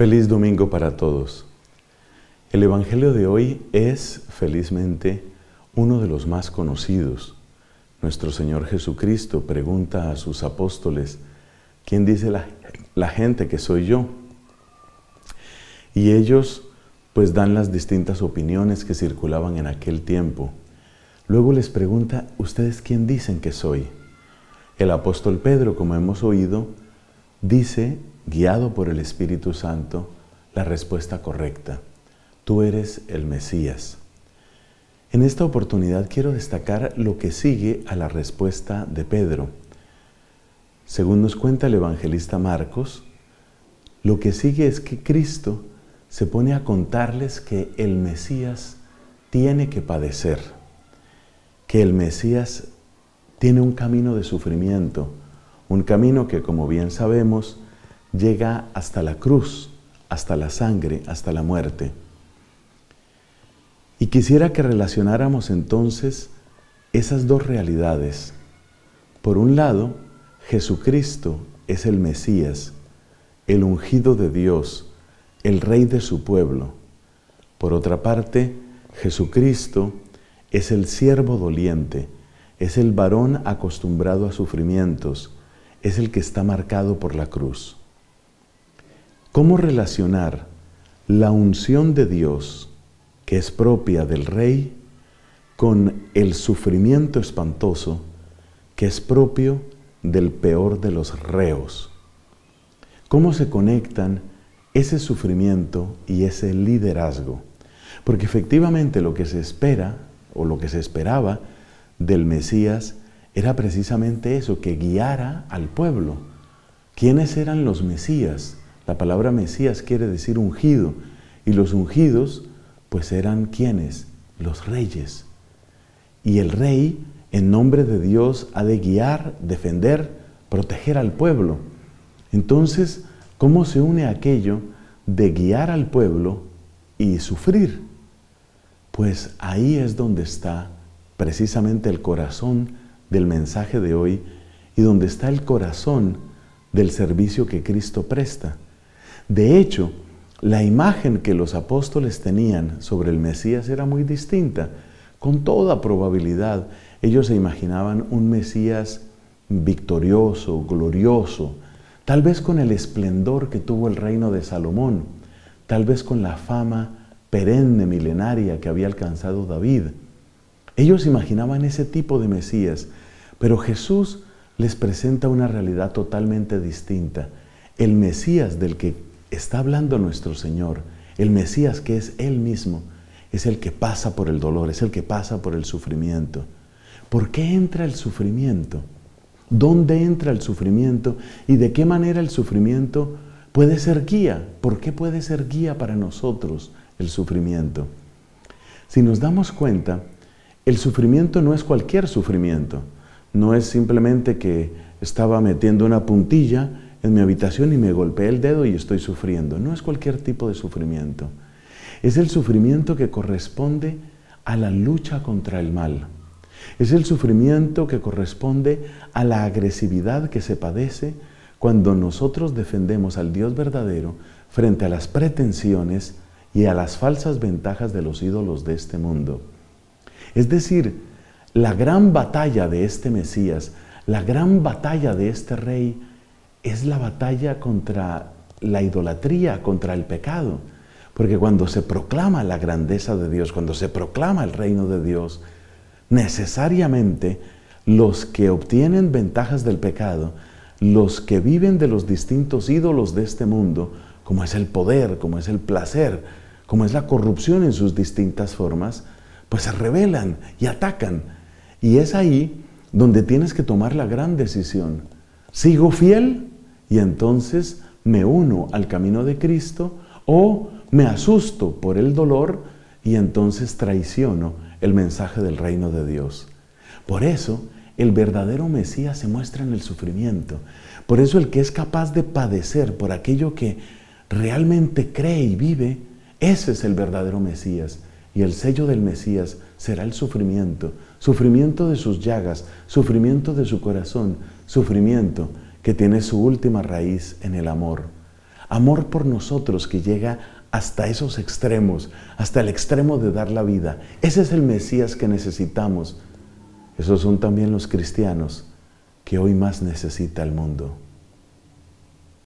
Feliz domingo para todos. El Evangelio de hoy es, felizmente, uno de los más conocidos. Nuestro Señor Jesucristo pregunta a sus apóstoles, ¿quién dice la, gente que soy yo? Y ellos pues dan las distintas opiniones que circulaban en aquel tiempo. Luego les pregunta, ¿ustedes quién dicen que soy? El apóstol Pedro, como hemos oído, dice guiado por el Espíritu Santo, la respuesta correcta. Tú eres el Mesías. En esta oportunidad quiero destacar lo que sigue a la respuesta de Pedro. Según nos cuenta el evangelista Marcos, lo que sigue es que Cristo se pone a contarles que el Mesías tiene que padecer, que el Mesías tiene un camino de sufrimiento, un camino que como bien sabemos llega hasta la cruz, hasta la sangre, hasta la muerte. Y quisiera que relacionáramos entonces esas dos realidades. Por un lado, Jesucristo es el Mesías, el ungido de Dios, el rey de su pueblo. Por otra parte, Jesucristo es el siervo doliente, es el varón acostumbrado a sufrimientos, es el que está marcado por la cruz. ¿Cómo relacionar la unción de Dios, que es propia del rey, con el sufrimiento espantoso, que es propio del peor de los reos? ¿Cómo se conectan ese sufrimiento y ese liderazgo? Porque efectivamente lo que se espera o lo que se esperaba del Mesías era precisamente eso, que guiara al pueblo. ¿Quiénes eran los Mesías? La palabra Mesías quiere decir ungido. Y los ungidos, pues eran quienes? Los reyes. Y el rey, en nombre de Dios, ha de guiar, defender, proteger al pueblo. Entonces, ¿cómo se une aquello de guiar al pueblo y sufrir? Pues ahí es donde está precisamente el corazón del mensaje de hoy y donde está el corazón del servicio que Cristo presta. De hecho, la imagen que los apóstoles tenían sobre el Mesías era muy distinta. Con toda probabilidad, ellos se imaginaban un Mesías victorioso, glorioso, tal vez con el esplendor que tuvo el reino de Salomón, tal vez con la fama perenne, milenaria que había alcanzado David. Ellos imaginaban ese tipo de Mesías, pero Jesús les presenta una realidad totalmente distinta. El Mesías del que está hablando nuestro Señor, el Mesías que es Él mismo, es el que pasa por el dolor, es el que pasa por el sufrimiento. ¿Por qué entra el sufrimiento? ¿Dónde entra el sufrimiento? ¿Y de qué manera el sufrimiento puede ser guía? ¿Por qué puede ser guía para nosotros el sufrimiento? Si nos damos cuenta, el sufrimiento no es cualquier sufrimiento. No es simplemente que estaba metiendo una puntilla en mi habitación y me golpeé el dedo y estoy sufriendo. No es cualquier tipo de sufrimiento. Es el sufrimiento que corresponde a la lucha contra el mal. Es el sufrimiento que corresponde a la agresividad que se padece cuando nosotros defendemos al Dios verdadero frente a las pretensiones y a las falsas ventajas de los ídolos de este mundo. Es decir, la gran batalla de este Mesías, la gran batalla de este rey, es la batalla contra la idolatría, contra el pecado. Porque cuando se proclama la grandeza de Dios, cuando se proclama el reino de Dios, necesariamente los que obtienen ventajas del pecado, los que viven de los distintos ídolos de este mundo, como es el poder, como es el placer, como es la corrupción en sus distintas formas, pues se rebelan y atacan. Y es ahí donde tienes que tomar la gran decisión. ¿Sigo fiel y entonces me uno al camino de Cristo o me asusto por el dolor y entonces traiciono el mensaje del reino de Dios. Por eso el verdadero Mesías se muestra en el sufrimiento. Por eso el que es capaz de padecer por aquello que realmente cree y vive, ese es el verdadero Mesías. Y el sello del Mesías será el sufrimiento, sufrimiento de sus llagas, sufrimiento de su corazón, sufrimiento que tiene su última raíz en el amor. amor por nosotros que llega hasta esos extremos, hasta el extremo de dar la vida. Ese es el Mesías que necesitamos. Esos son también los cristianos que hoy más necesita el mundo.